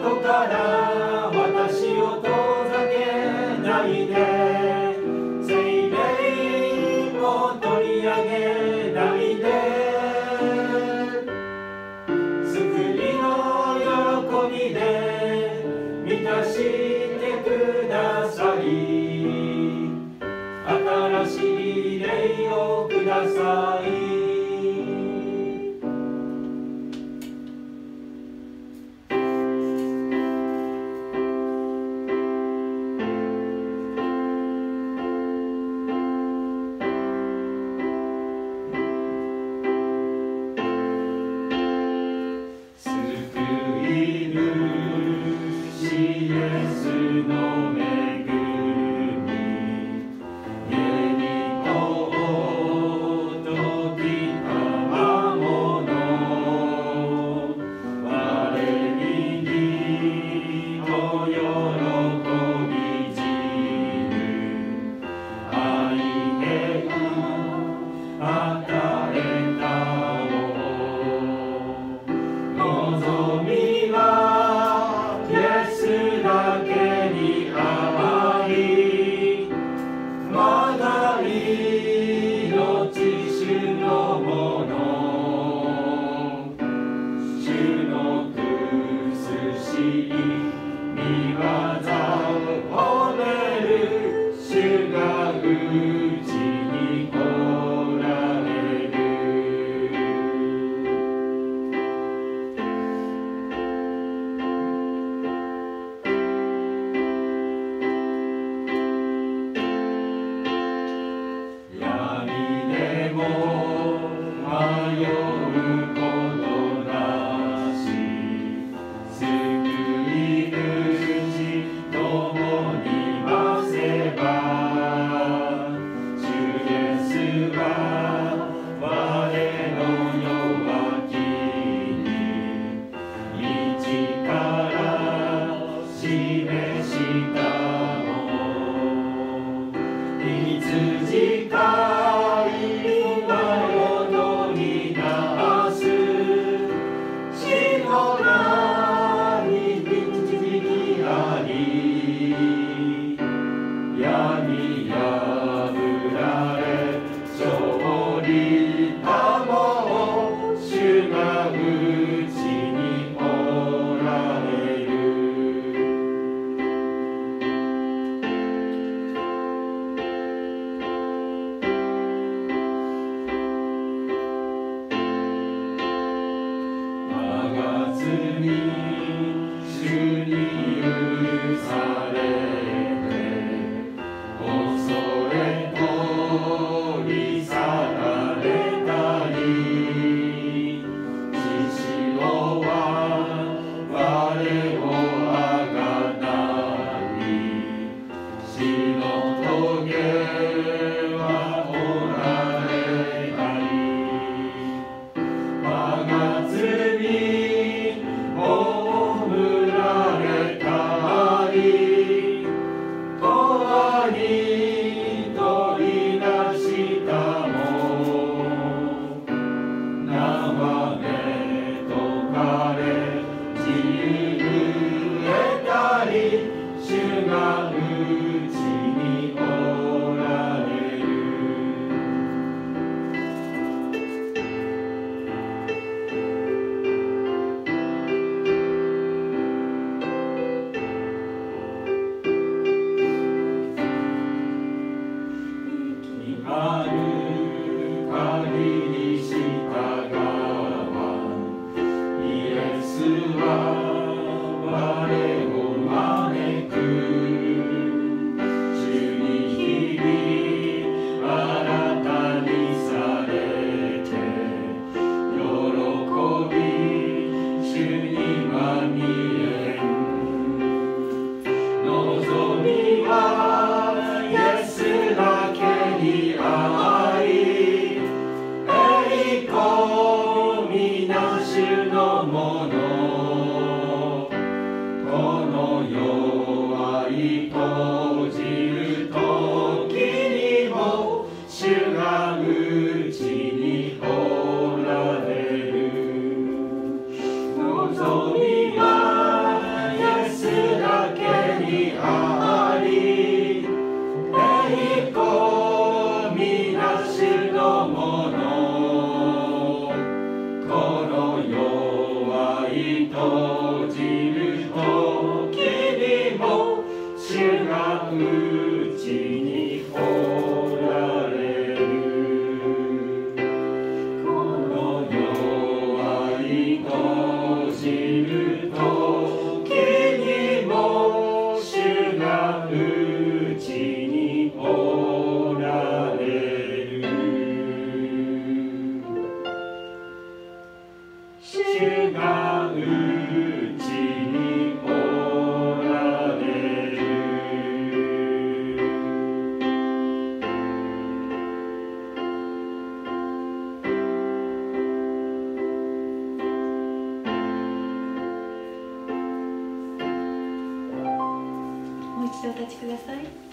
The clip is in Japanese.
の身元から Maria. の弱いと自待ちください。